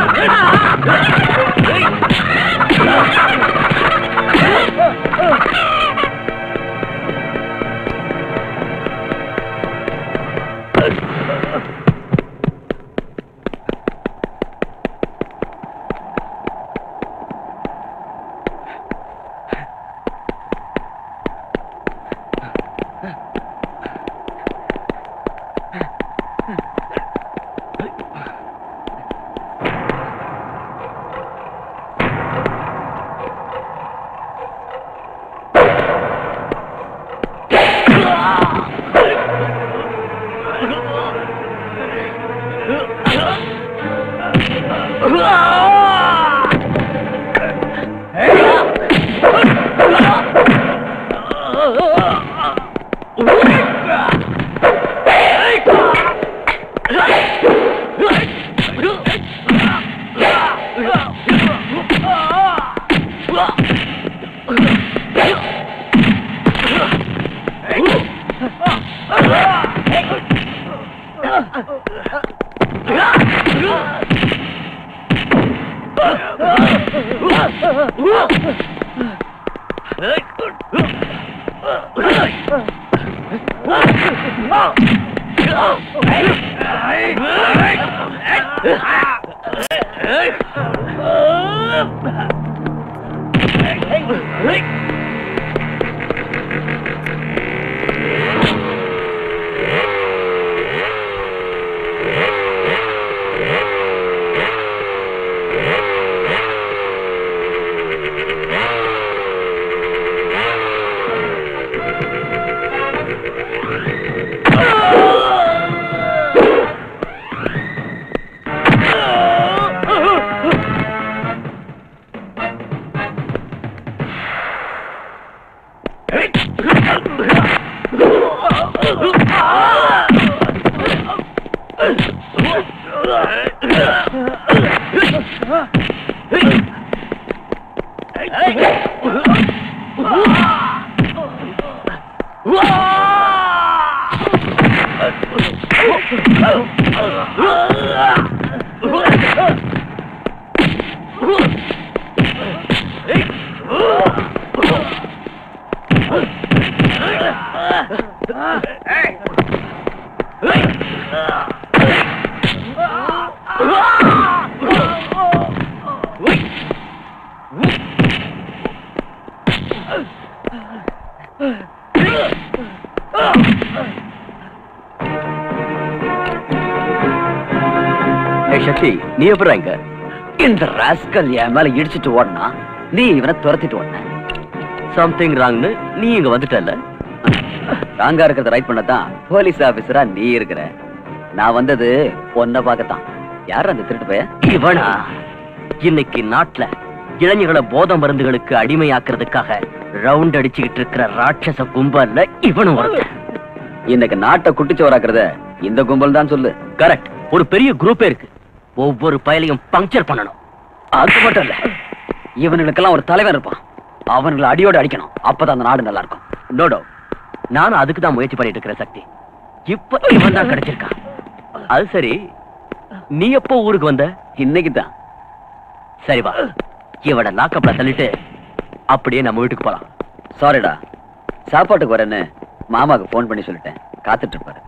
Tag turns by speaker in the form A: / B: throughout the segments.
A: Hey! ஏய் இங்க இந்த ராஸ்கல் என் மேல இடிச்சிட்டு ஓடனா நீ இவனை துரத்திட்டு ஓடன. சம்திங் ராங்னு நீ இங்க வந்துட்டல ராங்கா இருக்கிறத ரைட் பண்ணதான் போலீஸ் ஆபீசரா நீ இருக்கிற. நான் வந்தது பொண்ண பார்க்கத்தான். யார் அந்த திருட்டு பைய இவனா?
B: இன்னைக்கு நாட்டுல இளைஞர்களை போத மருந்துகளுக்கு அடிமையாக்குறதுக்காக ரவுண்ட் அடிச்சுக்கிட்டு இருக்கிற ராட்சச கும்பல்ல இவனும் ஒருத்தன். இன்னைக்கு நாட்டை குட்டிச்சோராக்குறத இந்த கும்பல் தான் சொல்லு. கரெக்ட் ஒரு பெரிய குரூப்பே இருக்கு. ஒவ்வொரு பயலையும் பங்க்சர் பண்ணணும். அது மட்டும் இல்ல இவனுக்கெல்லாம் ஒரு தலைவன் இருப்பான். அவனுங்களை அடியோட அடிக்கணும். அப்பதான் அந்த நாடு நல்லா இருக்கும் நோடோ நானும் அதுக்கு தான் முயற்சி பண்ணிட்டு இருக்கிறேன் சக்தி. இப்ப இவன் தான் கிடைச்சிருக்கான். அது சரி. நீ எப்போ ஊருக்கு வந்த? இன்னைக்கு தான். சரி வா. இவட லாக்கப்ல தள்ளிட்டு அப்படியே நம்ம வீட்டுக்கு போலாம். சாரிடா சாப்பாட்டுக்கு வரேன்னு மாமாக்கு ஃபோன் பண்ணி சொல்லிட்டேன். காத்துட்டு இருப்பாரு.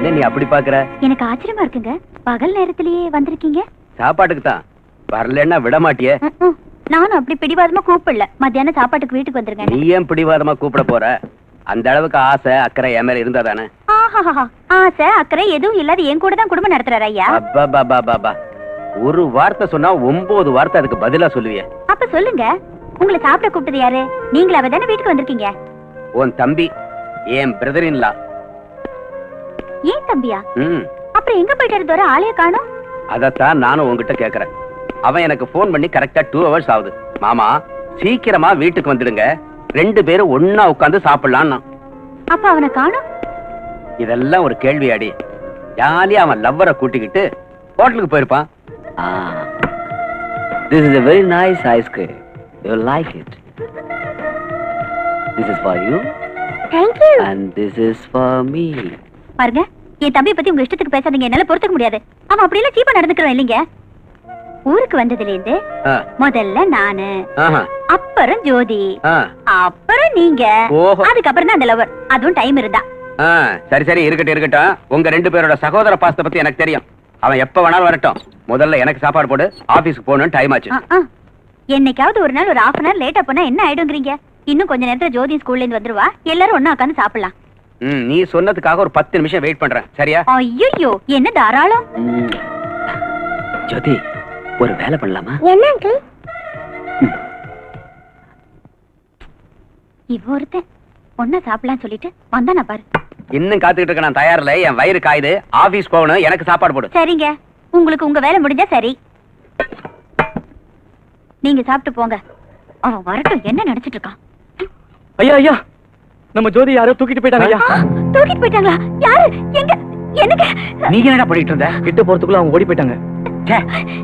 B: என்ன நீ அப்படி பாக்குற?
C: எனக்கு ஆச்சரியமா இருக்குங்க. பகல் நேரத்திலேயே வந்திருக்கீங்க?
B: சாப்பாட்டுக்கு தான் வரலன்னா விட மாட்டியே.
C: நானும் அப்படி பிடிவாதமா கூப்பிடல. மத்தியானம் சாப்பாட்டுக்கு வீட்டுக்கு வந்துருங்க
B: நீ ஏன் பிடிவாதமா கூப்பிட போற? அந்த அளவுக்கு ஆசை அக்கறை என் மேல இருந்தா தானே?
C: ஆசை அக்கறை எதுவும் இல்லாத என் கூட தான் குடும்பம் நடத்துறாரு ஐயா.
B: அப்பா ஒரு வார்த்தை சொன்னா ஒன்பது வார்த்தை அதுக்கு பதிலா சொல்லுவிய.
C: அப்ப சொல்லுங்க. உங்களை சாப்பிட கூப்பிட்டது யாரு? நீங்களாவே தானே வீட்டுக்கு வந்திருக்கீங்க.
B: உன் தம்பி என் பிரதர் லா
C: ஏன் தம்பியா? அப்புறம் எங்க போயிட்டாரு தோற ஆளைய காணோம்.
B: அதத்தான் நானும் உன்கிட்ட கேக்குறேன். அவன் எனக்கு ஃபோன் பண்ணி கரெக்டா டூ ஹவர்ஸ் ஆகுது. மாமா சீக்கிரமா வீட்டுக்கு வந்துடுங்க. ரெண்டு பேரும் ஒண்ணா உட்கார்ந்து சாப்பிடலாம்னா
C: அப்ப அவனை காணோம்.
B: இதெல்லாம் ஒரு கேள்வியாடி ஜாலியா அவன் லவ்வரை கூட்டிக்கிட்டு ஹோட்டலுக்கு போயிருப்பான். This is a very nice ice cream. You'll like it. This is for you.
C: Thank you
B: and this is for me.
C: பாருங்க என் தம்பியை பத்தி உங்க இஷ்டத்துக்கு பேசாதீங்க என்னால பொறுத்துக்க முடியாது. அவன் அப்படி எல்லாம் சீப்பா நடந்துக்கிறோம் இல்லைங்க? ஊருக்கு வந்ததுல இருந்து முதல்ல நானு அப்புறம் ஜோதி அப்புறம் நீங்க. அதுக்கப்புறம் தான் அந்த லவர் அதுவும் டைம் இருந்தா.
B: சரி சரி இருக்கட்டும் இருக்கட்டும். உங்க ரெண்டு பேரோட சகோதர பாசத்தை பத்தி எனக்கு தெரியும். அவன் எப்ப வேணாலும் வரட்டும். முதல்ல எனக்கு சாப்பாடு போடு ஆபீஸ்க்கு போகணும் டைம் ஆச்சு.
C: என்னைக்காவது ஒரு நாள் ஒரு ஹாஃப் அன் ஹவர் லேட்டா போனா என்ன ஆயிடுங்கிறீங்க? இன்னும் கொஞ்ச நேரத்துல ஜோதி ஸ்கூல்ல இருந்து வந்துருவா. எல்லாரும் ஒண்ணா உட்காந்து சாப்பிடலாம்.
B: நீ சொன்னதுக்காக ஒரு பத்து நிமிஷம் வெயிட் பண்றேன். சரியா?
C: ஐயோ என்ன தாராளம்?
B: ஜோதி ஒரு வேலை பண்ணலாமா?
C: என்ன அங்கிள் இவ ஒருத்தன். ஒன்னா சாப்பிடலாம் சொல்லிட்டு வந்தானா பாரு.
B: இன்னும் காத்துக்கிட்டு இருக்க நான் தயாரில்ல என் வயிறு காயுது. ஆபீஸ் போகணும். எனக்கு சாப்பாடு போடு.
C: சரிங்க. உங்களுக்கு உங்க வேலை முடிஞ்சா சரி. நீங்க சாப்பிட்டு போங்க. அவன் வரட்டும். என்ன நினைச்சிட்டு இருக்கான்?
D: ஐயா ஐயா. நம்ம ஜோதி யாரோ தூக்கிட்டு போயிட்டாங்க
C: தூக்கிட்டு போயிட்டாங்களா? யாரு? எங்க எனக்கு
B: நீ என்னடா பண்ணிட்டு இருந்த?
D: கிட்ட போறதுக்குள்ள அவங்க ஓடி போயிட்டாங்க.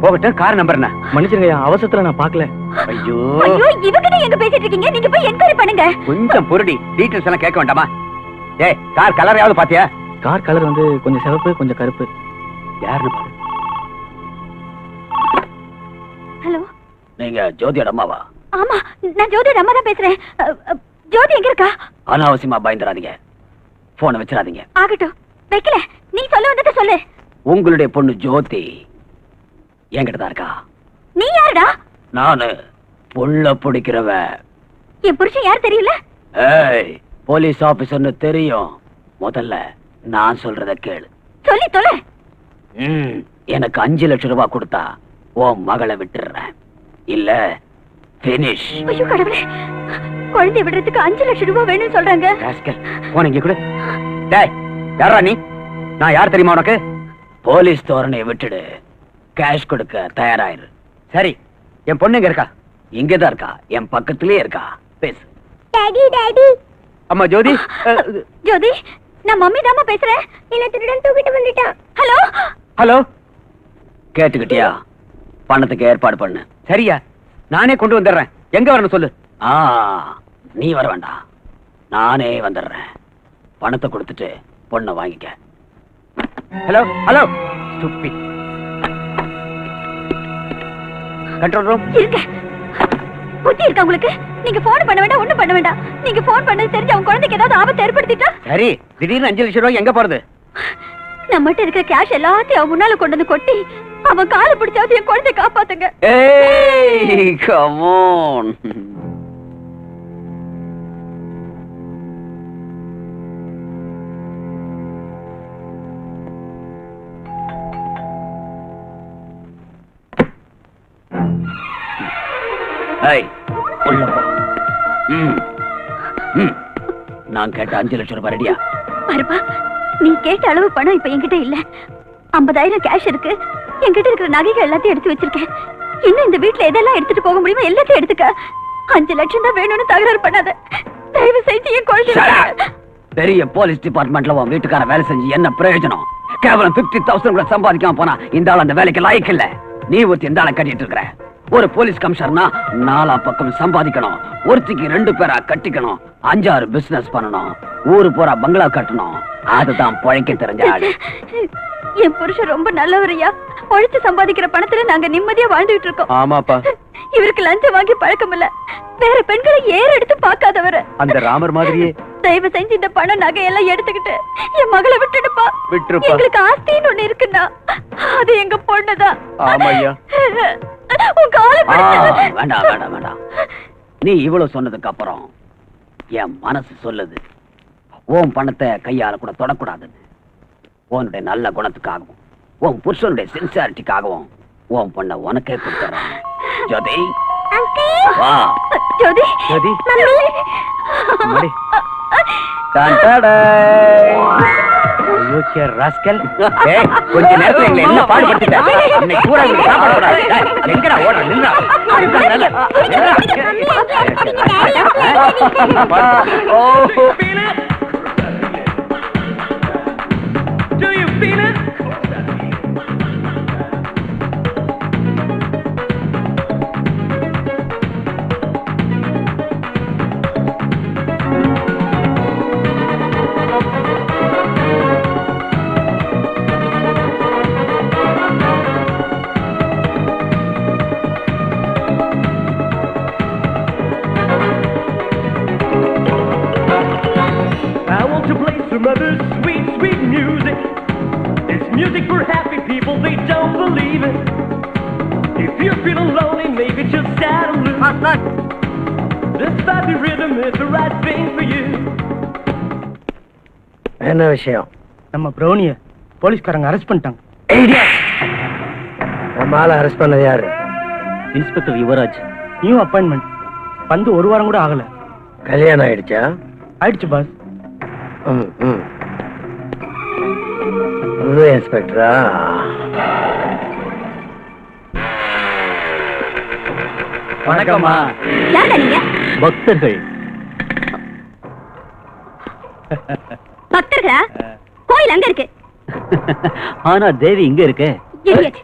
B: போகட்டும் கார் நம்பர் என்ன?
D: மன்னிச்சிருங்க அவசரத்துல நான் பார்க்கல.
B: ஐயோ.
C: ஐயோ இவகிட்ட எங்க பேசிட்டு இருக்கீங்க? நீங்க போய் என்கொயரி பண்ணுங்க.
B: கொஞ்சம் பொருடி டீட்டெயில்ஸ் எல்லாம் கேட்க வேண்டாமா? ஏய் கார் கலரையாவது பாத்தியா?
D: கார் கலர் வந்து கொஞ்சம் சிவப்பு கொஞ்சம் கருப்பு.
B: யாருன்னு பாரு.
C: ஹலோ
B: நீங்க ஜோதியோட அம்மாவா?
C: ஆமா நான் ஜோதி அம்மா தான் பேசுறேன் ஜோதி எங்க இருக்கா?
B: அனாவசியமா பயந்துடாதீங்க போனை வச்சிடாதீங்க.
C: ஆகட்டும். வைக்கல. நீ சொல்ல வந்தத சொல்லு.
B: உங்களுடைய பொண்ணு ஜோதி என்கிட்ட தான் இருக்கா?
C: நீ யாருடா?
B: நானு. புள்ள பிடிக்கிறவன்
C: என் புருஷன் யார் தெரியல?
B: ஏய் போலீஸ் ஆபீசர்னு தெரியும். முதல்ல நான் சொல்றத கேளு.
C: சொல்லி தொலை.
B: எனக்கு அஞ்சு லட்சம் ரூபாய் கொடுத்தா உன் மகளை விட்டுடுறேன். இல்ல பினிஷ்
C: குழந்தை விடுறதுக்கு அஞ்சு லட்சம் ரூபாய் வேணும்னு சொல்றாங்க.
B: போன இங்க கூட. டேய் யாரா நீ? நான் யார் தெரியுமா உனக்கு? போலீஸ் தோரணையை விட்டுடு. கேஷ் கொடுக்க தயாராயிரு. சரி என் பொண்ணு எங்க இருக்கா? இங்கதான் இருக்கா. என் பக்கத்திலே இருக்கா. பேசு.
C: டாடி டாடி
B: அம்மா ஜோதி?
C: ஜோதி நான் மம்மி தாமா பேசுறேன். இல்ல திருடன் தூக்கிட்டு வந்துட்டான். Hello
B: hello? கேட்டுக்கிட்டியா? பணத்துக்கு ஏற்பாடு பண்ணு. சரியா? நானே கொண்டு வந்துடுறேன். எங்க வரணும் சொல்லு? ஆ நீ வர வேண்டாம். நானே வந்துடுறேன். பணத்தை கொடுத்துட்டு பொண்ணை வாங்கிக்க. Hello hello Subbi control room
C: இருங்க. புத்தி இருக்கா உங்களுக்கு? நீங்க போன் பண்ண வேண்டாம் ஒண்ணும் பண்ண வேண்டாம். நீங்க போன் பண்ணது தெரிஞ்சு அவன் குழந்தைக்கு ஏதாவது ஆபத்து ஏற்படுத்திட்டா?
B: சரி திடீர்னு அஞ்சு லட்சம் ரூபாய் எங்க போறது?
C: நம்மகிட்ட இருக்கிற கேஷ் எல்லாத்தையும் அவன் முன்னால கொண்டு வந்து கொட்டி அவன் காலை பிடிச்சாவது என் குழந்தை காப்பாத்துங்க.
B: ஏய் கம் ஆன் நான் கேட்ட அஞ்சு லட்சம் ரூபாய் ரெடியா?
C: பாருப்பா
E: நீ கேட்ட அளவு பணம் இப்ப என்கிட்ட இல்ல. ஐம்பதாயிரம் கேஷ் இருக்கு. என்கிட்ட இருக்கிற நகைகள் எல்லாத்தையும் எடுத்து வச்சிருக்கேன். இன்னும் இந்த வீட்ல எதெல்லாம் எடுத்துட்டு போக முடியுமோ எல்லாத்தையும் எடுத்துக்க. அஞ்சு லட்சம் தான் வேணும்னு தகராறு பண்ணாத. தயவு செஞ்சு என் குழந்தை.
A: பெரிய போலீஸ் டிபார்ட்மெண்ட்ல உன் வீட்டுக்கார வேலை செஞ்சு என்ன பிரயோஜனம்? கேவலம் பிப்டி தௌசண்ட் கூட சம்பாதிக்காம போனா இந்த ஆள் அந்த வேலைக்கு லாய்க்கு இல்ல. நீ ஒருத்தி இந்த ஆளை கட்டிட்டு இருக்கிற. ஒரு போலீஸ் கமிஷனர்னா நாலா பக்கம் சம்பாதிக்கணும். ஒருத்திக்கு ரெண்டு பேரா கட்டிக்கணும். அஞ்சாறு பிசினஸ் பண்ணணும். ஊரு பூரா பங்களா கட்டணும். அதுதான் பழைக்க தெரிஞ்ச ஆளு.
E: என் புருஷன் ரொம்ப நல்லவரையா உழைச்சு சம்பாதிக்கிற பணத்துல நாங்க நிம்மதியா வாழ்ந்துட்டு இருக்கோம்.
F: ஆமாப்பா.
E: இவருக்கு லஞ்சம் வாங்கி பழக்கம் இல்ல. வேற பெண்களை ஏற எடுத்து பார்க்காதவரு.
F: அந்த ராமர் மாதிரியே
E: தயவு செஞ்சு இந்த பணம் நகையெல்லாம் எடுத்துக்கிட்டு என் மகளை விட்டுடுப்பா.
F: விட்டுருப்பா.
E: எங்களுக்கு ஆஸ்தின்னு ஒண்ணு இருக்குன்னா அது எங்க பொண்ணுதான்.
F: ஆமாய்யா.
E: உன் காலை
A: வேண்டாம் வேண்டாம் வேண்டாம். நீ இவ்வளவு சொன்னதுக்கு அப்புறம் என் மனசு சொல்லுது. உன் பணத்தை கையால கூட தொடக்கூடாதுன்னு. உன்னுடைய நல்ல குணத்துக்காகவும் உன் புருஷனுடைய சின்சியாரிட்டிக்காகவும் உன் பொண்ணை உனக்கே கொடுத்துறேன். ஜோதி வா.
E: ஜோதி.
F: ஜோதி.
E: மம்மி.
A: கொஞ்ச நேரத்துல எங்களை என்ன பாடுபடுத்திட்ட இன்னைக்கு கூட இவங்களுக்கு சாப்பாடு எங்கடா ஓடுற நின்றா
F: Do you feel it?
G: என்ன விஷயம்?
F: நம்ம பிரௌனிய போலீஸ்காரங்க அரெஸ்ட் பண்ணிட்டாங்க.
G: நம்ம ஆளை அரெஸ்ட் பண்ணது யாரு?
F: இன்ஸ்பெக்டர் யுவராஜ் நியூ அப்பாயின்மெண்ட் வந்து ஒரு வாரம் கூட ஆகல.
G: கல்யாணம் ஆயிடுச்சா?
F: ஆயிடுச்சு பாஸ்
G: ம், ம். புது இன்ஸ்பெக்டரா
F: வணக்கம்மா. பக்தர்கள்.
E: பக்தர்களா? கோயில் அங்க இருக்கு.
A: ஆனா தேவி இங்க இருக்கு.
E: Idiot.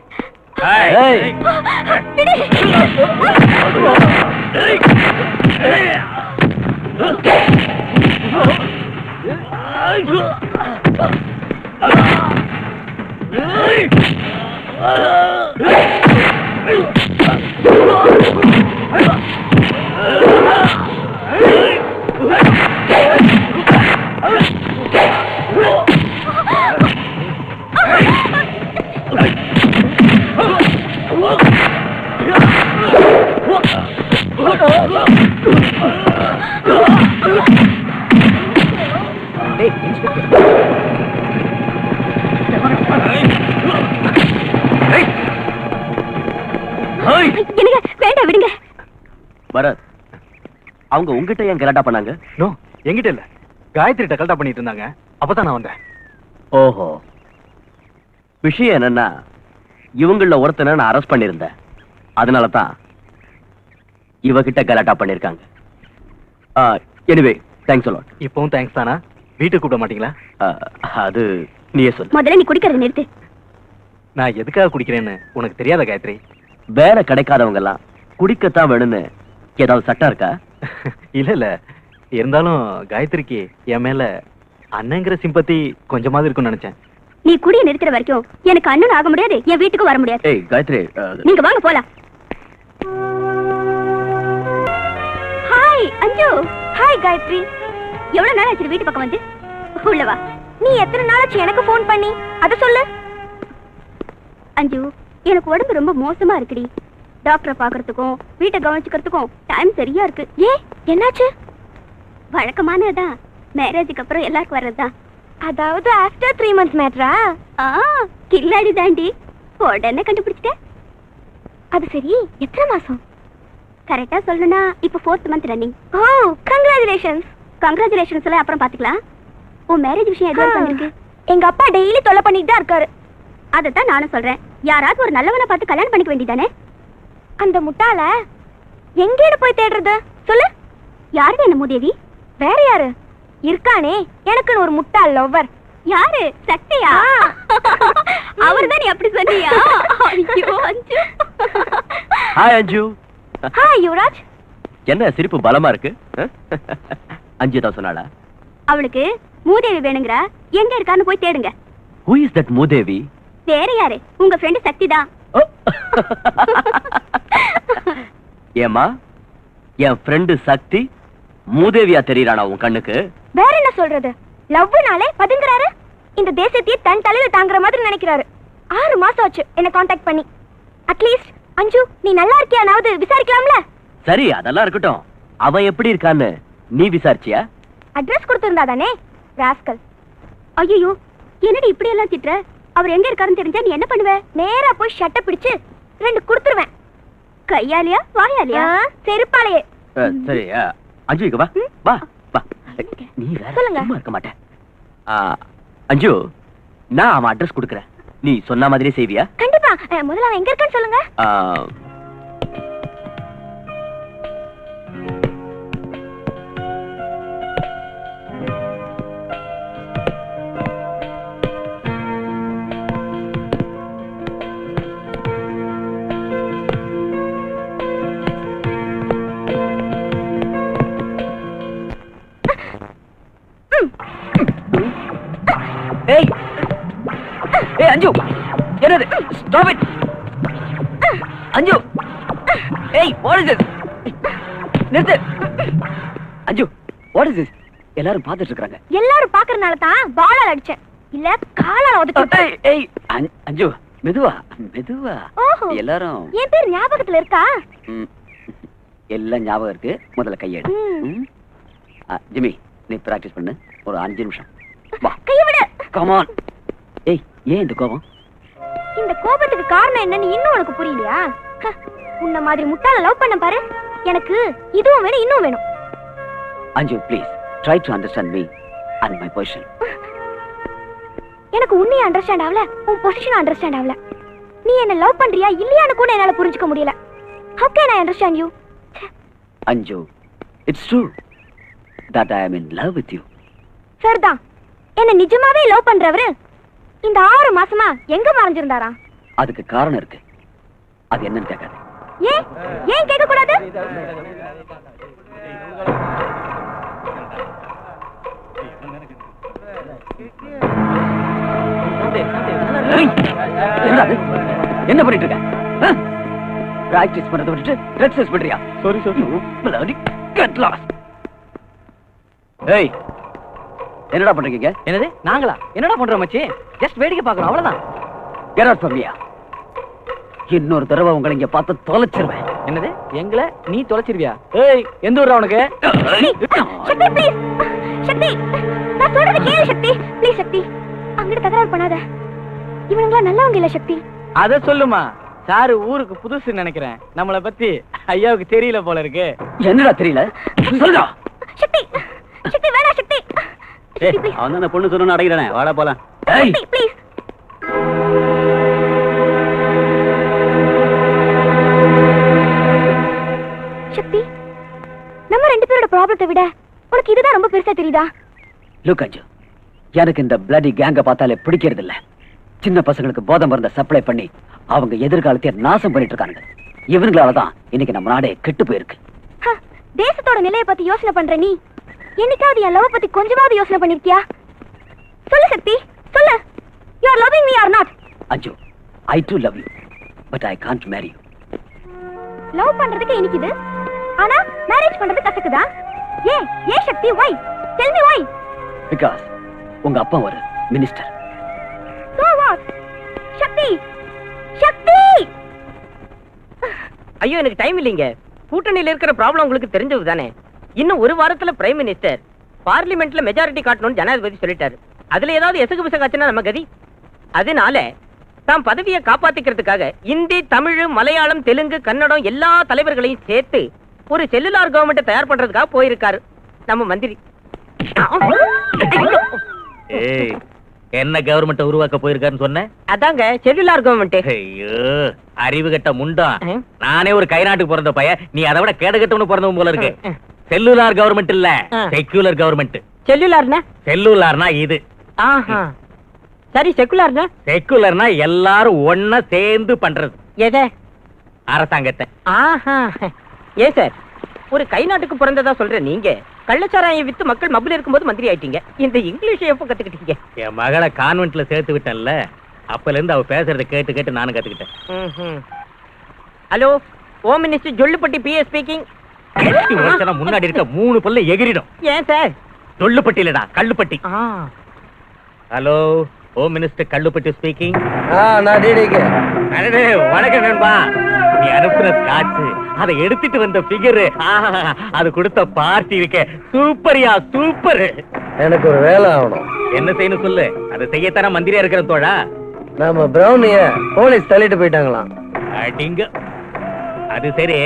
A: உங்ககிட்ட ஏன் கலாட்டா பண்ணாங்க?
F: நோ எங்கிட்ட இல்ல. காயத்ரி கல்டா பண்ணிட்டு இருந்தாங்க. அப்பதான் நான் வந்தேன்.
A: ஓஹோ. விஷயம் என்னன்னா இவங்கள ஒருத்தனை நான் அரெஸ்ட் பண்ணியிருந்தேன். அதனால தான் இவகிட்ட கலாட்டா பண்ணிருக்காங்க எனிவே தேங்க்ஸ் அலாட்
F: இப்பவும் தேங்க்ஸ் தானா? வீட்டுக்கு கூப்பிட மாட்டீங்களா?
A: அது நீயே சொல்லு.
E: முதல்ல நீ குடிக்கிறத நிறுத்து.
F: நான் எதுக்காக குடிக்கிறேன்னு உனக்கு தெரியாத காயத்ரி?
A: வேலை கிடைக்காதவங்க எல்லாம் குடிக்கத்தான் வேணும்னு ஏதாவது சட்டம் இருக்கா?
F: இல்ல இல்ல. இருந்தாலும் காயத்ரிக்கு என் மேல அண்ணங்கிற சிம்பத்தி கொஞ்சமாவது இருக்கும்னு நினைச்சேன்.
E: நீ குடிய நிறுத்துற வரைக்கும் எனக்கு அண்ணன் ஆக முடியாது என் வீட்டுக்கு வர முடியாது.
A: ஏய் காயத்ரி
E: நீங்க வாங்க போலாம். ஹாய் அஞ்சு. ஹாய் காயத்ரி. எவ்வளவு நாள் ஆச்சு வீட்டு பக்கம் வந்து? உள்ள வா. நீ எத்தனை நாள் ஆச்சு எனக்கு ஃபோன் பண்ணி? அத சொல்லு. அஞ்சு எனக்கு உடம்பு ரொம்ப மோசமா இருக்குடி. டாக்டரை பாக்குறதுக்கும் வீட்டை கவனிச்சுக்கிறதுக்கும் டைம் சரியா இருக்கு. ஏ என்னாச்சு? வழக்கமானதுதான். மேரேஜுக்கு அப்புறம் எல்லாருக்கும் வர்றதுதான். அதாவது ஆஃப்டர் த்ரீ மந்த்ஸ் மேட்ரா ஆ கில்லாடி தாண்டி. உடனே கண்டுபிடிச்சிட்டேன் அது சரி எத்தனை மாசம்? கரெக்டா சொல்லணும்னா இப்போ fourth month running oh congratulations congratulations எல்லாம் அப்புறம் பாத்துக்கலாம் உன் மேரேஜ் விஷயம் எது வரைக்கும் வந்திருக்கு?
H: எங்க அப்பா டெய்லி தொல்லை பண்ணிட்டு தான் இருக்காரு. அதைத்தான் நானும் சொல்றேன். யாராவது ஒரு நல்லவனை பார்த்து கல்யாணம் பண்ணிக்க வேண்டியதானே அந்த முட்டாள எங்கேன்னு போய் தேடுறது? சொல்லு. யாரு என்ன மூதேவி வேற யாரு? இருக்கானே எனக்குன்னு ஒரு முட்டாள் லவ்வர். யாரு? சக்தியா? அவர் தான் நீ அப்படி சொன்னியா? ஐயோ அஞ்சு.
A: ஹாய் அஞ்சு.
H: ஹாய் யுவராஜ்.
A: என்ன சிரிப்பு பலமா இருக்கு? அஞ்சு தான் சொன்னாளா?
H: அவளுக்கு மூதேவி வேணுங்கிற எங்க இருக்கான்னு போய் தேடுங்க.
A: ஹூ இஸ் தட் மூதேவி?
H: வேற யாரு? உங்க ஃப்ரெண்டு சக்தி தான்.
A: ஏமா என் ஃப்ரெண்டு சக்தி மூதேவியா தெரியறானா உன் கண்ணுக்கு?
H: வேற என்ன சொல்றது? லவ்னாலே பதுங்குறாரு. இந்த தேசத்தையே தன் தலையில தாங்குற மாதிரி நினைக்கிறாரு. ஆறு மாசம் ஆச்சு என்ன காண்டாக்ட் பண்ணி. அட்லீஸ்ட் அஞ்சு நீ நல்லா இருக்கியானாவது விசாரிக்கலாம்ல?
A: சரி அதெல்லாம் இருக்கட்டும். அவன் எப்படி இருக்கான்னு நீ விசாரிச்சியா?
H: அட்ரஸ் கொடுத்திருந்தா தானே? ராஸ்கல். ஐயோ என்னடி இப்படி எல்லாம் திட்டுற? அவர் எங்க இருக்காருன்னு தெரிஞ்சா நீ என்ன பண்ணுவ? நேரா போய் ஷட்டை பிடிச்சு ரெண்டு கொடுத்துருவேன். கையாலியா? வாயாலியா? செருப்பாலையே.
A: ஆ, சரி அஞ்சு இங்க வா. வா வா. நீ வேற
H: சொல்லுங்க.
A: சும்மா இருக்க மாட்டேன் ஆ, அஞ்சு நான் அவன் அட்ரஸ் கொடுக்குறேன். நீ சொன்ன மாதிரியே செய்வியா?
H: கண்டிப்பா. முதல்ல அவன் எங்க இருக்கான்னு சொல்லுங்க.
A: ஸ்டாப் இட் அஞ்சு ஏய் வாட் இஸ் திஸ் நிறுத்து அஞ்சு வாட் இஸ் திஸ் எல்லாரும் பார்த்துட்டு இருக்காங்க
H: எல்லாரும் பாக்குறதுனால தான் பாலால் அடிச்சேன். இல்ல காலால உதச்சு
A: ஏய் ஏய் அஞ்- அஞ்சு மெதுவா மெதுவா. எல்லாரும்.
H: என் பேர் ஞாபகத்துல இருக்கா?
A: எல்லாம் ஞாபகம் இருக்கு. முதல்ல கையெடு.
H: ம்.
A: ம். ஆ, ஜிம்மி நீ பிராக்டிஸ் பண்ணு. ஒரு அஞ்சு நிமிஷம். வா.
H: கைய விடு.
A: கமான் ஏய் ஏன் இந்த கோபம்?
H: இந்த கோபத்துக்கு காரணம் என்னன்னு இன்னும் உனக்கு புரியலையா? உன்ன மாதிரி முட்டாள லவ் பண்ண பாரு. எனக்கு இதுவும் வேணும் இன்னும் வேணும்.
A: Anju please try to understand me and my position
H: எனக்கு உன்னைய அண்டர்ஸ்டாண்ட் ஆகல உன் பொசிஷன் அண்டர்ஸ்டாண்ட் ஆகல. நீ என்ன லவ் பண்றியா இல்லையான்னு கூட என்னால புரிஞ்சுக்க முடியல. How can i understand you?
A: Anju it's true that I am in love with you
H: சரிதான். என்ன நிஜமாவே லவ் பண்றவரு இந்த ஆறு மாசமா எங்க மறைஞ்சிருந்தாரா
A: அதுக்கு காரணம் இருக்கு. அது என்னன்னு கேட்காது.
H: ஏன்? ஏன் கேட்க கூடாது?
A: என்ன பண்ணிட்டு இருக்க? பிராக்டிஸ் பண்றதை விட்டுட்டு ட்ரெஸ் பண்றியா? சாரி சாரி கட் லாஸ் ஏய் என்னடா பண்றீங்க?
D: என்னது? நாங்களா? என்னடா பண்றோம் மச்சி? ஜஸ்ட் வேடிக்கை பார்க்கறோம் அவ்வளவுதான்.
A: கெட் அவுட் ஃப்ரம் இன்னொரு தடவை உங்களை இங்க பார்த்து தொலைச்சிருவேன்.
D: என்னது? எங்களை நீ தொலைச்சிருவியா? ஏய் எந்த ஊர்ரா உனக்கு?
H: சக்தி ப்ளீஸ் சக்தி. நான் சொல்றது கேளு சக்தி. ப்ளீஸ் சக்தி. அங்கிட்டு தகராறு பண்ணாத. இவனுங்களா நல்லவங்க இல்ல சக்தி.
D: அத சொல்லுமா? சாரு ஊருக்கு புதுசுன்னு நினைக்கிறேன். நம்மள பத்தி ஐயாவுக்கு தெரியல போல இருக்கு.
A: என்னடா தெரியல? சொல்லுடா
H: சக்தி சக்தி வேணாம் சக்தி சக்தி ப்ளீஸ்
A: அவன் தான் பொண்ணு சொல்லணும்னு அடைகிறேனே வாடா போலாம்.
H: சக்தி ப்ளீஸ் சக்தி நம்ம ரெண்டு பேரோட ப்ராப்ளத்தை விட உனக்கு இதுதான் ரொம்ப பெருசா தெரியுதா?
A: லுக் அஞ்சு எனக்கு இந்த பிளடி கேங்க பார்த்தாலே பிடிக்கிறது இல்ல சின்ன பசங்களுக்கு போதை மருந்த சப்ளை பண்ணி அவங்க எதிர்காலத்தை நாசம் பண்ணிட்டு இருக்காங்க இவங்களால தான் இன்னைக்கு நம்ம நாடே கெட்டு போயிருக்கு.
H: ஹ, தேசத்தோட நிலைய பத்தி யோசனை பண்ற நீ என்னைக்காவது என் லவ் பத்தி கொஞ்சமாவது யோசனை பண்ணிருக்கியா? சொல்லு சக்தி சொல்லு. You are loving me are not
A: Anju I do love you but I can't marry you
H: love பண்றதுக்கு இனிக்குது. ஆனா மேரேஜ் பண்றது கசக்குதா? ஏன் ஏன் Sakthi why tell me why
A: because உங்க அப்பா ஒரு minister
H: so what Sakthi Sakthi!
I: ஐயோ எனக்கு டைம் இல்லைங்க. கூட்டணியில இருக்கிற ப்ராப்ளம் உங்களுக்கு தெரிஞ்சது தானே இன்னும் ஒரு வாரத்துல பிரைம் மினிஸ்டர் பார்லிமெண்ட்ல மெஜாரிட்டி காட்டணும்னு ஜனாதிபதி சொல்லிட்டாரு. அதுல ஏதாவது எசகு பிசகாச்சுன்னா நம்ம கதி? அதனால தாம் பதவியை காப்பாத்திக்கிறதுக்காக இந்தி தமிழ் மலையாளம் தெலுங்கு கன்னடம் எல்லா தலைவர்களையும் சேர்த்து ஒரு செல்லுலார் கவர்மெண்ட் தயார் பண்றதுக்காக போயிருக்காரு நம்ம மந்திரி.
J: என்ன கவர்மெண்ட் உருவாக்க போயிருக்காருன்னு சொன்னேன்
I: அதாங்க செல்லுலார் கவர்மெண்ட்
J: ஐயோ அறிவு கட்ட முண்டம். நானே ஒரு கை நாட்டுக்கு பிறந்த பையன். நீ அதை விட கேடு கட்டவனு பிறந்தவன் போல இருக்கு. செல்லுலார் கவர்மெண்ட் இல்ல. செக்யூலர் கவர்மெண்ட்
I: செல்லுலார்னா?
J: செல்லுலார்னா இது.
I: ஆஹா. சரி செக்குலார்னா
J: செக்குலர்னா எல்லாரும் ஒன்னா சேர்ந்து பண்றது.
I: எதை?
J: அரசாங்கத்தை.
I: ஆஹா. ஏன் சார் ஒரு கை நாட்டுக்கு பிறந்ததா சொல்ற நீங்க கள்ளச்சாராயம் வித்து மக்கள் மப்பிள் இருக்கும்போது மந்திரி ஆயிட்டீங்க. இந்த இங்கிலீஷ் எப்போ கத்துக்கிட்டீங்க?
J: என் மகளை கான்வென்ட்ல சேர்த்து விட்டேன்ல. அப்பல இருந்து அவ பேசுறத கேட்டு கேட்டு நானும் கத்துக்கிட்டேன்.
I: Hello home minister Jollupatti PA speaking
J: எட்டு வருஷம் முன்னாடி இருக்க மூணு பல்ல எகிரிடும்.
I: ஏன் சார்?
J: தொள்ளுப்பட்டி இல்லடா Kallupatti hello home minister Kallupatti speaking
G: ஆ நான் டிடிக்கு
J: அடடே, வணக்கம் நண்பா. நீ அனுப்புன ஸ்காட்ச் அதை எடுத்துட்டு வந்த பிகர் அது கொடுத்த பார்ட்டி இருக்க சூப்பர்யா சூப்பர்
G: எனக்கு ஒரு வேலை ஆகணும்.
J: என்ன செய்யணும் சொல்லு? அதை செய்யத்தானே மந்திரியா இருக்கிற தோழா?
G: நம்ம பிரௌனிய போலீஸ் தள்ளிட்டு போயிட்டாங்களாம்.
J: அடிங்க. அது சரி.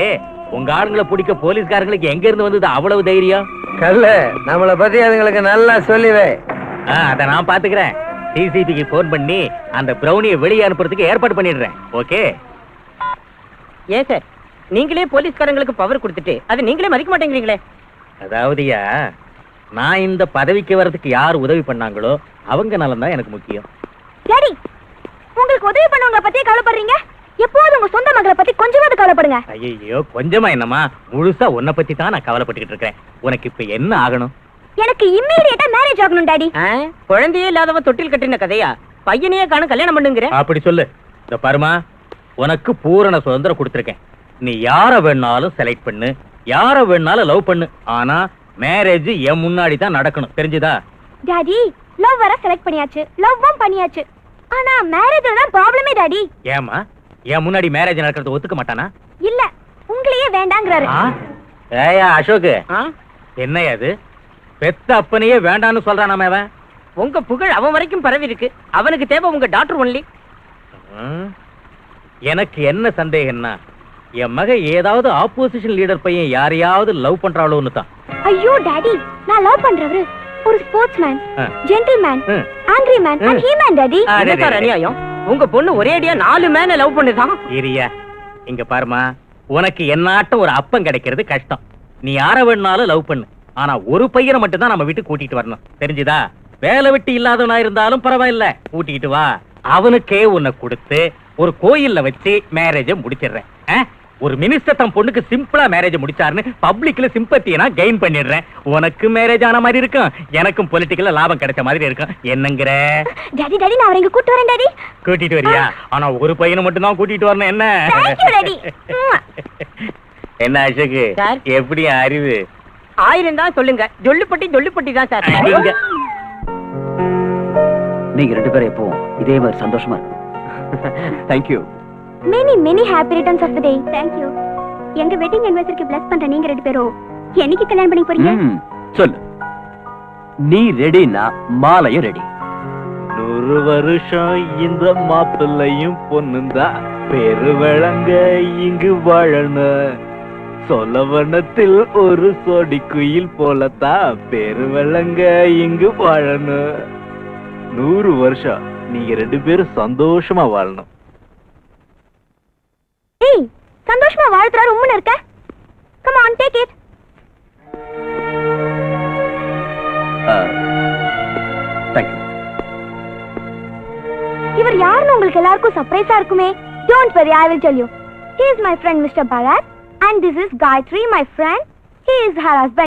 J: உங்க ஆளுங்களை பிடிக்க போலீஸ்காரங்களுக்கு எங்க இருந்து வந்தது அவ்வளவு தைரியம்?
G: கல்லு நம்மளை பத்தி அதுங்களுக்கு நல்லா சொல்லிவே.
J: அத நான் பாத்துக்கிறேன். சிசிபிக்கு போன் பண்ணி அந்த பிரௌனியை வெளியே அனுப்புறதுக்கு ஏற்பாடு பண்ணிடுறேன். ஓகே?
I: ஏன் சார் நீங்களே போலீஸ்காரங்களுக்கு பவர் கொடுத்துட்டு அது நீங்களே மதிக்க மாட்டேங்கிறீங்களே.
J: அதாவதுயா நான் இந்த பதவிக்கு வர்றதுக்கு யார் உதவி பண்ணாங்களோ அவங்க நலம் தான் எனக்கு முக்கியம்.
H: டாடி உங்களுக்கு உதவி பண்ணவங்க பத்தியே கவலைப்படுறீங்க? எப்போது உங்க சொந்த மகளை பத்தி கொஞ்சமாவது கவலைப்படுங்க?
J: ஐயோ கொஞ்சமா என்னம்மா? முழுசா உன்னை பத்தி தான் நான் கவலைப்பட்டுக்கிட்டு இருக்கேன் உனக்கு இப்ப என்ன ஆகணும்?
H: எனக்கு இம்மீடியட்டா மேரேஜ் ஆகணும் டாடி.
I: குழந்தையே இல்லாதவ தொட்டில் கட்டின கதையா? பையனையே காணும் கல்யாணம் பண்ணுங்கிற?
J: அப்படி சொல்லு. இந்த பருமா உனக்கு பூரண சுதந்திரம் கொடுத்துருக்கேன். நீ யார வேணாலும் செலக்ட் பண்ணு. யார வேணாலும் லவ் பண்ணு. ஆனா மேரேஜ் என் முன்னாடி தான் நடக்கணும். தெரிஞ்சுதா?
H: டாடி லவ் வர செலக்ட் பண்ணியாச்சு. லவ்வும் பண்ணியாச்சு. ஆனா மேரேஜ்ல தான் ப்ராப்ளமே டாடி.
J: ஏமா என் முன்னாடி மேரேஜ் நடக்கிறது ஒத்துக்க மாட்டானா?
H: இல்ல உங்களையே வேண்டாங்கிறாரு?
J: ஏயா அசோக்? என்னையா அது பெத்த அப்பனையே வேண்டான்னு சொல்றான் நம்ம அவன்.
I: உங்க புகழ் அவன் வரைக்கும் பரவி இருக்கு. அவனுக்கு தேவை உங்க டாக்டர் ஒன்லி.
J: எனக்கு என்ன சந்தேகம்னா என் மக ஏதாவது ஆப்போசிஷன் லீடர் பையன் யாரையாவது லவ் பண்றாளோன்னு தான்.
H: ஐயோ டாடி நான் லவ் பண்றவரு ஒரு ஸ்போர்ட்ஸ் மேன்
J: ஆ.
H: ஜென்டில்மேன்
J: ம்.
H: Angry man and he man daddy.
I: என்ன அநியாயம்? உங்க பொண்ணு ஒரே அடியா நாலு மேன லவ் பண்ணுதான்
J: இரியா இங்க பாருமா உனக்கு என்னாட்ட ஒரு அப்பம் கிடைக்கிறது கஷ்டம். நீ யார வேணாலும் லவ் பண்ணு. ஆனா ஒரு பையனை மட்டும் தான் நம்ம வீட்டுக்கு கூட்டிட்டு வரணும். தெரிஞ்சுதா? வேலை வெட்டி இல்லாதவனா இருந்தாலும் பரவாயில்ல. கூட்டிட்டு வா. அவனுக்கே உன்னை கொடுத்து ஒரு கோயில்ல வச்சு மேரேஜ முடிச்சிடுறேன். ஒரு மினிஸ்டர் தன் பொண்ணுக்கு சிம்பிளா மேரேஜ் முடிச்சாருன்னு பப்ளிக்ல சிம்பத்தியை நான் கெயின் பண்ணிடுறேன். உனக்கு மேரேஜ் ஆன மாதிரி இருக்கும். எனக்கும் பொலிட்டிக்கல்ல லாபம் கிடைச்ச மாதிரி இருக்கும். என்னங்கிற?
H: டாடி டாடி நான் அவரை இங்க கூட்டு வரேன் டாடி
J: கூட்டிட்டு வரியா? ஆனா ஒரு பையனை மட்டும் தான் கூட்டிட்டு வரணும். என்ன?
H: Thank you, Daddy. ம்ம்.
J: என்ன அசோக்கு?
I: சார்.
J: எப்படி அறிவு?
I: ஆயிரம் தான் சொல்லுங்க. ஜொல்லுப்பட்டி ஜொல்லுப்பட்டி தான் சார்.
A: நீங்க ரெண்டு பேரும் எப்பவும் இதே மாதிரி சந்தோஷமா இருக்கும் thank you
H: many many happy returns of the day thank you எங்க வெட்டிங் அனிவர்சரிக்கு பிளஸ் பண்ற நீங்க ரெண்டு பேரும். என்னைக்கு கல்யாணம் பண்ணி போறீங்க?
A: சொல்லு. நீ ரெடினா மாலையும் ரெடி
K: நூறு வருஷம் இந்த மாப்பிள்ளையும் பொண்ணுந்தா. பெரு விளங்க இங்கு வாழணும் சொலவனத்தில் ஒரு சொடி குயில் போலத்தான் பெரு விளங்க இங்கு வாழணும் நூறு வருஷம் நீங்க ரெண்டு பேரும் சந்தோஷமா வாழணும்.
H: ஏய் சந்தோஷமா வாழ்த்துறா ரொம்ப இருக்க. கம் ஆன் டேக் இட் இவர் யாருன்னு உங்களுக்கு எல்லாருக்கும் சர்ப்ரைஸா இருக்குமே. Don't worry I will tell you he is my friend mister Bharath and this is Gayathri my friend he is her husband